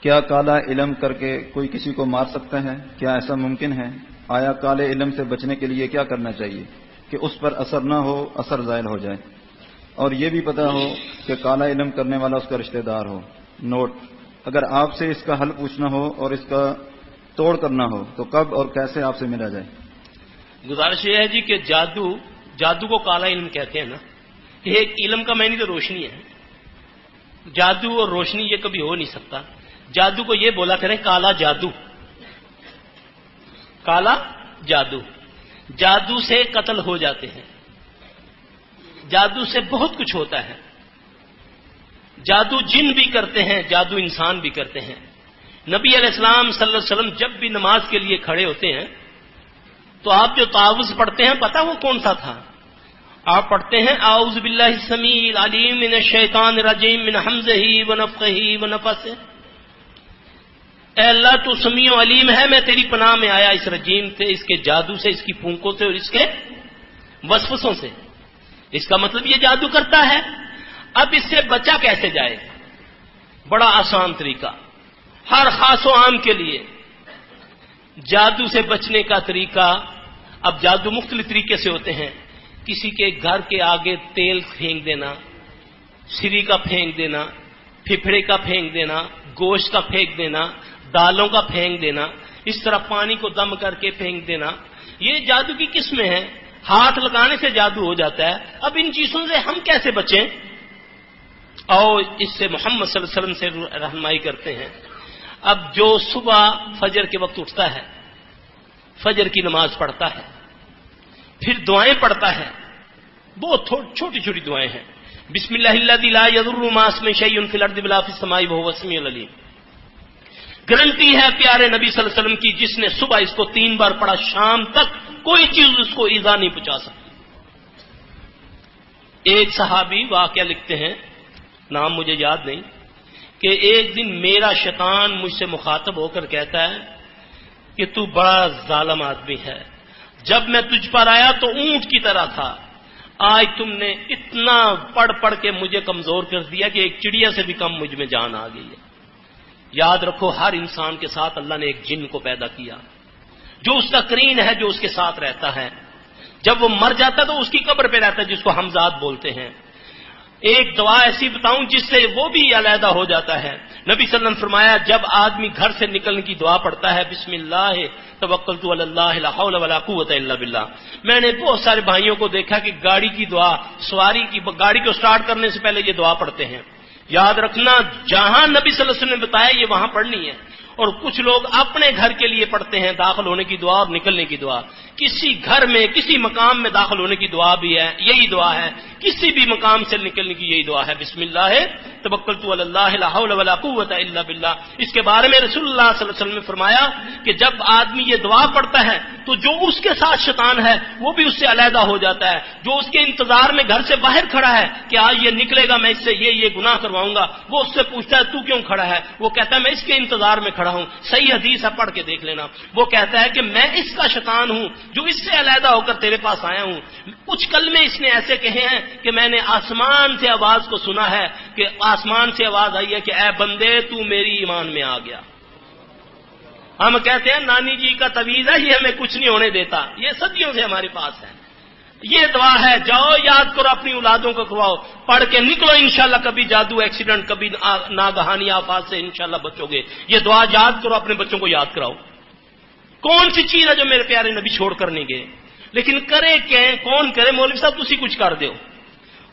کیا کالا علم کر کے کوئی کسی کو مار سکتا ہے؟ کیا ایسا ممکن ہے؟ آیا کالے علم سے بچنے کے لیے کیا کرنا چاہیے؟ کہ اس پر اثر نہ ہو، اثر ظاہر ہو جائے۔ اور یہ بھی پتا ہو کہ کالا علم کرنے والا اس کا رشتہ دار ہو۔ نوٹ، اگر آپ سے اس کا حل پوچھنا ہو اور اس کا توڑ کرنا ہو، تو کب اور کیسے آپ سے ملا جائے؟ گزارش یہ ہے جی کہ جادو جادو کو کالا علم کہتے ہیں نا۔ کہ ایک علم کا معنی تو روشنی ہے۔ جادو اور روشنی یہ کبھی ہو نہیں سکتا۔ جادو کو یہ بولا کریں کالا جادو۔ کالا جادو۔ جادو سے قتل ہو جاتے ہیں۔ جادو سے بہت کچھ ہوتا ہے۔ جادو جن بھی کرتے ہیں، جادو انسان بھی کرتے ہیں۔ نبی علیہ السلام صلی اللہ علیہ وسلم جب بھی نماز کے لیے کھڑے ہوتے ہیں، تو آپ جو تعاوض پڑھتے ہیں پتا وہ کون سا تھا؟ آپ پڑھتے ہیں آؤز باللہ سمیل علیم من الشیطان رجیم من حمزہی و نفقہی اے اللہ تو سمیع و علیم ہے، میں تیری پناہ میں آیا اس رجیم سے، اس کے جادو سے، اس کی پھونکوں سے اور اس کے وسوسوں سے۔ اس کا مطلب یہ جادو کرتا ہے، اب اس سے بچا کیسے جائے؟ بڑا آسان طریقہ۔ ہر خاص و عام کے لیے جادو سے بچنے کا طریقہ اب جادو مختلف طریقے سے ہوتے ہیں۔ کسی کے گھر کے آگے تیل پھینک دینا، سری کا پھینک دینا پھپڑے کا پھینک دینا، گوشت کا پھینک دینا دالوں کا پھینک دینا، اس طرح پانی کو دم کر کے پھینک دینا، یہ جادو کی قسمیں ہیں۔ ہاتھ لگانے سے جادو ہو جاتا ہے۔ اب ان چیزوں سے ہم کیسے بچیں؟ اور اس سے محمد صلی اللہ علیہ وسلم سے رہنمائی کرتے ہیں۔ اب جو صبح فجر کے وقت اٹھتا ہے، فجر کی نماز پڑھتا ہے، پھر دعائیں پڑھتا ہے۔ بہت چھوٹی چھوٹی دعائیں ہیں۔ بسم اللہ اللہ ماس میں شعی الارض بلا فی السماء وهو وسمی العلیم۔ گرنٹی ہے پیارے نبی صلی اللہ علیہ وسلم کی، جس نے صبح اس کو تین بار پڑھا، شام تک کوئی چیز اس کو ایزا نہیں پہنچا سکتی۔ ایک صحابی واقعہ لکھتے ہیں، نام مجھے یاد نہیں، کہ ایک دن میرا شیطان مجھ سے مخاطب ہو کر کہتا ہے کہ تو بڑا ظالم آدمی ہے۔ جب میں تجھ پر آیا تو اونٹ کی طرح تھا۔ آج تم نے اتنا پڑھ پڑھ کے مجھے کمزور کر دیا کہ ایک چڑیا سے بھی کم مجھ میں جان آ گئی ہے۔ یاد رکھو ہر انسان کے ساتھ اللہ نے ایک جن کو پیدا کیا۔ جو اس کا کرین ہے، جو اس کے ساتھ رہتا ہے۔ جب وہ مر جاتا تو اس کی قبر پہ رہتا ہے، جس کو حمزاد بولتے ہیں۔ ایک دعا ایسی بتاؤں جس سے وہ بھی علیحدہ ہو جاتا ہے۔ نبی صلی اللہ علیہ وسلم فرمایا، جب آدمی گھر سے نکلنے کی دعا پڑھتا ہے، بسم اللہ توکل تو اللہ حول ولا قوت الا باللہ۔ میں نے بہت سارے بھائیوں کو دیکھا کہ گاڑی کی دعا، سواری کی، گاڑی کو سٹارٹ کرنے سے پہلے یہ دعا پڑھتے ہیں۔ یاد رکھنا جہاں نبی صلی اللہ علیہ وسلم نے بتایا یہ وہاں پڑھنی ہے۔ اور کچھ لوگ اپنے گھر کے لیے پڑھتے ہیں، داخل ہونے کی دعا اور نکلنے کی دعا۔ کسی گھر میں، کسی مقام میں داخل ہونے کی دعا بھی ہے، یہی دعا ہے۔ کسی بھی مقام سے نکلنے کی یہی دعا ہے، بسم اللہ تبکل تو اللہ ولا قوت اللہ بلّہ اس کے بارے میں رسول اللہ صلی اللہ علیہ وسلم نے فرمایا کہ جب آدمی یہ دعا پڑھتا ہے تو جو اس کے ساتھ شیطان ہے، وہ بھی اس سے علیحدہ ہو جاتا ہے۔ جو اس کے انتظار میں گھر سے باہر کھڑا ہے کہ آج یہ نکلے گا، میں اس سے یہ یہ گناہ کرواؤں گا، وہ اس سے پوچھتا ہے، تو کیوں کھڑا ہے؟ وہ کہتا ہے، میں اس کے انتظار میں کھڑا ہوں۔ صحیح حدیث ہے پڑھ کے دیکھ لینا۔ وہ کہتا ہے کہ میں اس کا شیطان ہوں جو اس سے علیحدہ ہو کر تیرے پاس آیا ہوں۔ کچھ کل میں اس نے ایسے کہے ہیں کہ میں نے آسمان سے آواز کو سنا ہے کہ آسمان سے آواز آئی ہے کہ اے بندے، تو میری ایمان میں آ گیا۔ ہم کہتے ہیں، نانی جی کا تویز ہے یہ ہمیں کچھ نہیں ہونے دیتا۔ یہ صدیوں سے ہمارے پاس ہے یہ دعا ہے، جاؤ، یاد کرو، اپنی اولادوں کو کھواؤ۔ پڑھ کے نکلو، انشاءاللہ، کبھی جادو، ایکسیڈنٹ، کبھی ناگہانی، آفات سے انشاءاللہ بچو گے۔ یہ دعا یاد کرو، اپنے بچوں کو یاد کراؤ۔ کون سی چیز ہے جو میرے پیارے نبی چھوڑ کر نہیں گئے؟ لیکن کرے کہ کون کرے؟ مولوی صاحب تھی کچھ کر دو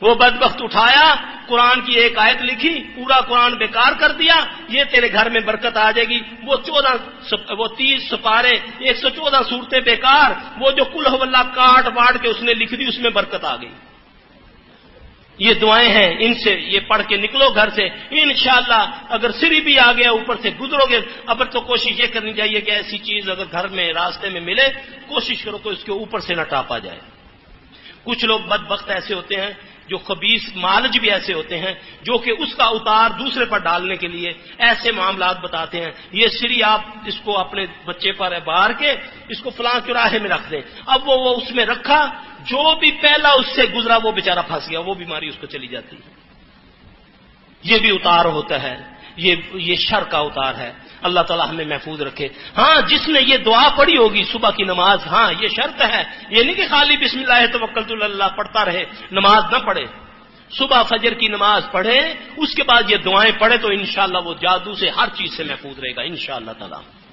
وہ بدبخت اٹھایا، قرآن کی ایک آیت لکھی، پورا قرآن بیکار کر دیا، یہ تیرے گھر میں برکت آ جائے گی۔ وہ چودہ وہ تیس سپارے، ایک سو چودہ صورتیں بیکار، وہ جو کل اللہ کاٹ واٹ کے اس نے لکھ دی، اس میں برکت آ گئی۔ یہ دعائیں ہیں، ان سے یہ پڑھ کے نکلو گھر سے۔ انشاءاللہ، اگر سری بھی آ گیا، اوپر سے گزرو گے، اب تو کوشش یہ کرنی چاہیے کہ ایسی چیز اگر گھر میں، راستے میں ملے، کوشش کرو کہ اس کے اوپر سے نہ ٹاپا جائے۔ کچھ لوگ بد بخت ایسے ہوتے ہیں جو خبیص مالج بھی ایسے ہوتے ہیں جو کہ اس کا اتار دوسرے پر ڈالنے کے لیے ایسے معاملات بتاتے ہیں۔ یہ سری آپ اس کو اپنے بچے پر بار کے اس کو فلاں چراہے میں رکھ دیں۔ اب وہ وہ اس میں رکھا، جو بھی پہلا اس سے گزرا وہ بےچارا پھنس گیا، وہ بیماری اس کو چلی جاتی ہے۔ یہ بھی اتار ہوتا ہے۔ یہ یہ شر کا اوتار ہے۔ اللہ تعالیٰ ہمیں محفوظ رکھے۔ ہاں جس نے یہ دعا پڑھی ہوگی صبح کی نماز ہاں یہ شرط ہے۔ یہ نہیں کہ خالی بسم اللہ توکلت اللہ پڑھتا رہے، نماز نہ پڑھے۔ صبح فجر کی نماز پڑھے، اس کے بعد یہ دعائیں پڑھے تو انشاءاللہ وہ جادو سے ہر چیز سے محفوظ رہے گا، انشاءاللہ تعالی۔